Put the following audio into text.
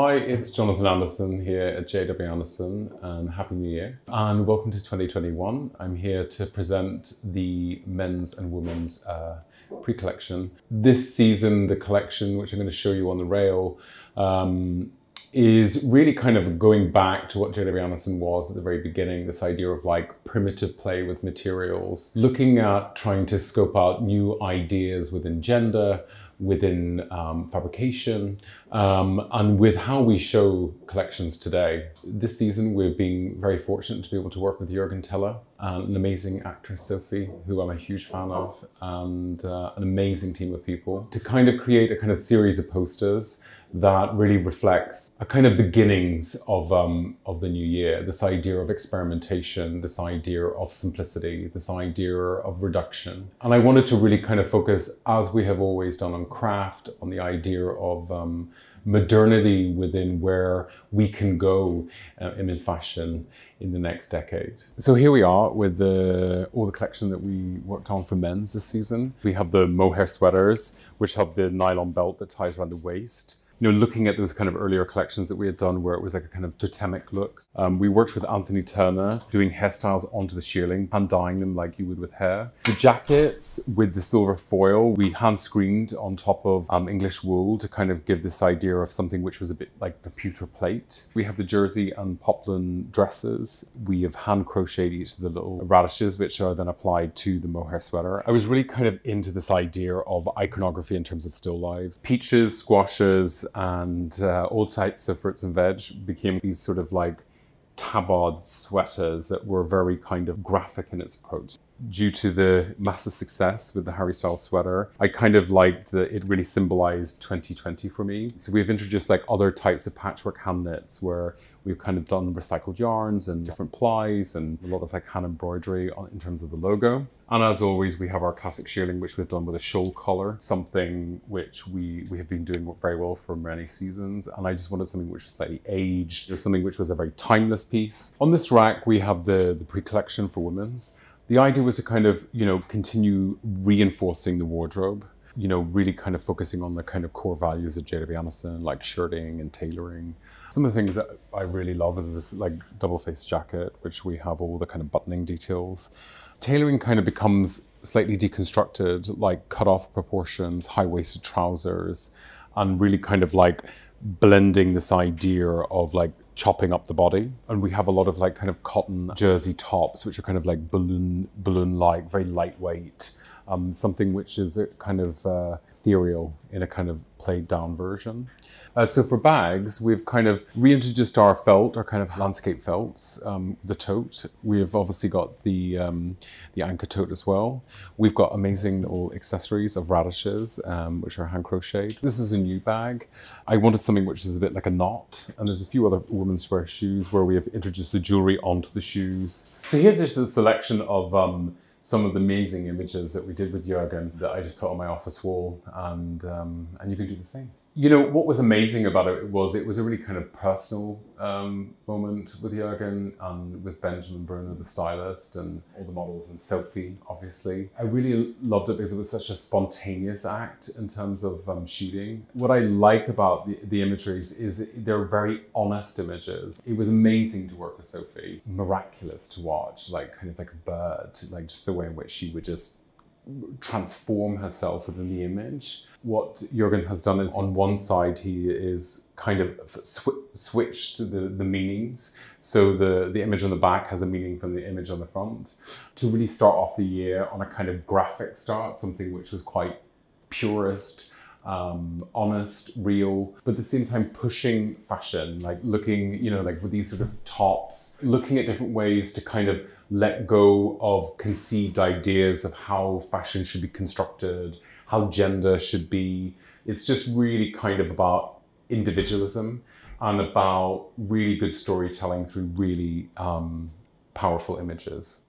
Hi, it's Jonathan Anderson here at JW Anderson and Happy New Year and welcome to 2021. I'm here to present the men's and women's uh, pre-collection. This season, the collection, which I'm going to show you on the rail, um, is really kind of going back to what J.W. Anderson was at the very beginning, this idea of like primitive play with materials, looking at trying to scope out new ideas within gender, within um, fabrication, um, and with how we show collections today. This season, we've been very fortunate to be able to work with Juergen Teller, an amazing actress, Sophie, who I'm a huge fan of, and uh, an amazing team of people, to kind of create a kind of series of posters that really reflects a kind of beginnings of, um, of the new year. This idea of experimentation, this idea of simplicity, this idea of reduction. And I wanted to really kind of focus, as we have always done, on craft, on the idea of um, modernity within where we can go uh, in fashion in the next decade. So here we are with the, all the collection that we worked on for men's this season. We have the mohair sweaters, which have the nylon belt that ties around the waist you know, looking at those kind of earlier collections that we had done where it was like a kind of totemic look. Um, we worked with Anthony Turner doing hairstyles onto the shearling, hand dyeing them like you would with hair. The jackets with the silver foil, we hand screened on top of um, English wool to kind of give this idea of something which was a bit like a pewter plate. We have the jersey and poplin dresses. We have hand crocheted each of the little radishes, which are then applied to the mohair sweater. I was really kind of into this idea of iconography in terms of still lives. Peaches, squashes, and uh, all types of fruits and veg became these sort of like tabard sweaters that were very kind of graphic in its approach. Due to the massive success with the Harry Styles sweater, I kind of liked that it really symbolized 2020 for me. So we've introduced like other types of patchwork hand knits where we've kind of done recycled yarns and different plies and a lot of like hand embroidery in terms of the logo. And as always, we have our classic shearling, which we've done with a shawl collar, something which we, we have been doing very well for many seasons. And I just wanted something which was slightly aged, or something which was a very timeless piece. On this rack, we have the, the pre-collection for women's. The idea was to kind of, you know, continue reinforcing the wardrobe you know, really kind of focusing on the kind of core values of J.W. Anderson, like shirting and tailoring. Some of the things that I really love is this like double-faced jacket, which we have all the kind of buttoning details. Tailoring kind of becomes slightly deconstructed, like cut off proportions, high-waisted trousers, and really kind of like blending this idea of like chopping up the body. And we have a lot of like kind of cotton jersey tops, which are kind of like balloon, balloon-like, very lightweight um, something which is kind of uh, ethereal in a kind of played down version. Uh, so for bags, we've kind of reintroduced our felt, our kind of landscape felts, um, the tote. We've obviously got the um, the anchor tote as well. We've got amazing little accessories of radishes, um, which are hand crocheted. This is a new bag. I wanted something which is a bit like a knot, and there's a few other women's wear shoes where we have introduced the jewelry onto the shoes. So here's just a selection of um, some of the amazing images that we did with Juergen that I just put on my office wall and, um, and you can do the same. You know, what was amazing about it was it was a really kind of personal um, moment with Juergen and with Benjamin Bruno, the stylist, and all the models, and Sophie, obviously. I really loved it because it was such a spontaneous act in terms of um, shooting. What I like about the, the imageries is they're very honest images. It was amazing to work with Sophie, miraculous to watch, like kind of like a bird, like just the way in which she would just transform herself within the image. What Juergen has done is on one side he is kind of sw switched the, the meanings. So the, the image on the back has a meaning from the image on the front. To really start off the year on a kind of graphic start, something which was quite purist, um, honest, real, but at the same time pushing fashion, like looking, you know, like with these sort of tops, looking at different ways to kind of let go of conceived ideas of how fashion should be constructed, how gender should be. It's just really kind of about individualism and about really good storytelling through really um, powerful images.